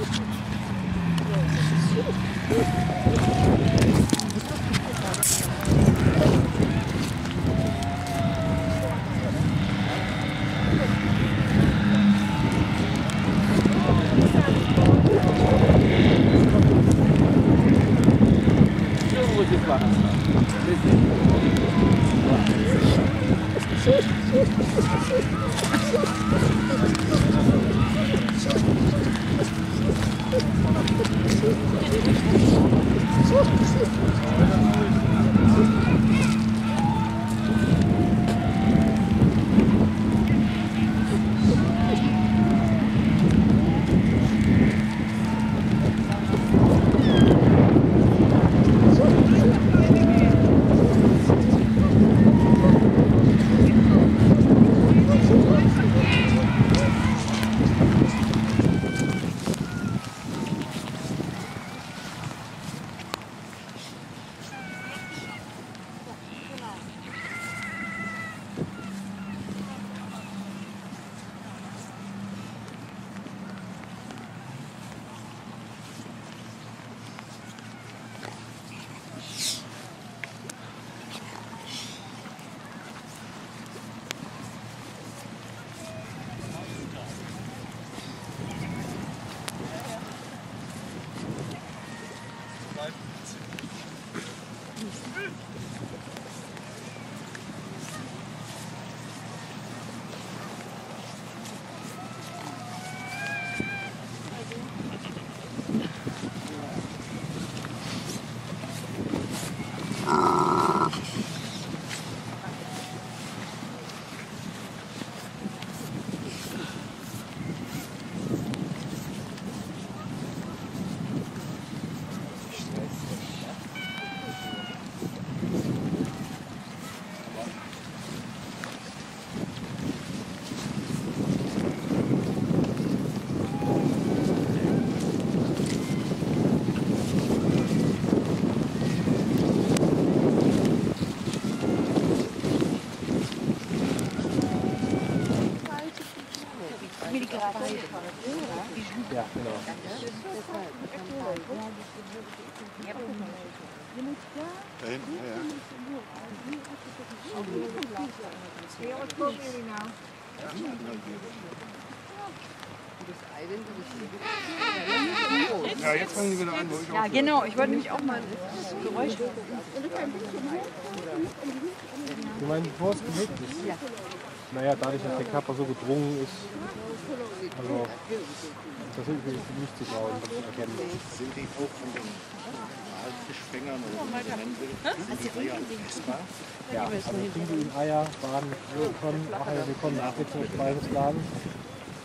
Ja, genau. Da hinten, ja. Ja, jetzt fangen die wieder an. Ja, genau. Ich wollte nämlich auch mal Geräusch. Du meinst, es gelegt ist? Ja. Naja, dadurch, dass der Körper so gedrungen ist, also das ist nicht zu trauen, das zu erkennen. Sind die auch von den Walfischfängern oder wie man sie nennen will? Sind die Eier essbar? Ja, also Pinguin-Eier waren willkommen, auch eine willkommene Abwechslung des Speiseplan.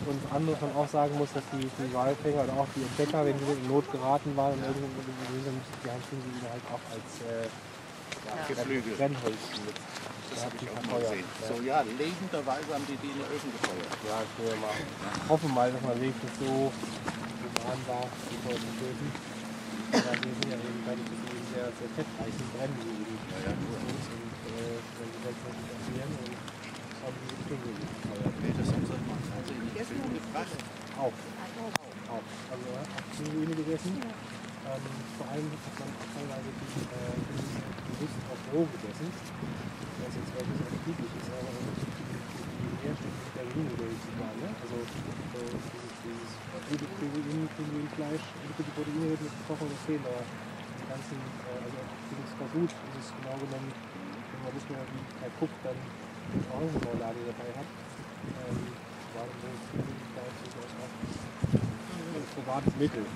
Und andere von auch sagen muss, dass die, die Walfänger oder auch die Entdecker, wenn sie in Not geraten waren und haben, die haben Pinguine halt auch als äh, ja, Geflügel. Brennholzen mit. Das habe ich auch mal gesehen. So, ja, lebenderweise haben die die in den Öfen gefeuert. Ja, ich will mal, hoffe mal, dass man wenigstens so human war, die zu töten. Aber die sind ja eben eben sehr, sehr fettreich sind, brennen die ja, ja, uns. Und äh, wenn die selbst nicht passieren, dann haben die die Pinguine gefeuert. Nee, das haben sie mal also in die Öfen gebracht. Auch. Auch. Also hat auch Pinguine gegessen. Ähm, vor allem hat man auch teilweise die äh, bewusst auf roh gegessen. Was jetzt nicht so typisch ist, aber die, die Herstellung der Pinguine sozusagen. Ne? Also so dieses, dieses gute Pinguin, Pinguinfleisch, gute Proteine wird mit Kochen gefehlt, aber die ganzen, äh, also das Skorbut ist es genau genommen, wenn man nicht mehr wie bei Cook dann Orangenmarmelade dabei hat. Ähm, war so Pinguinfleisch durchaus auch ein probates Mittel.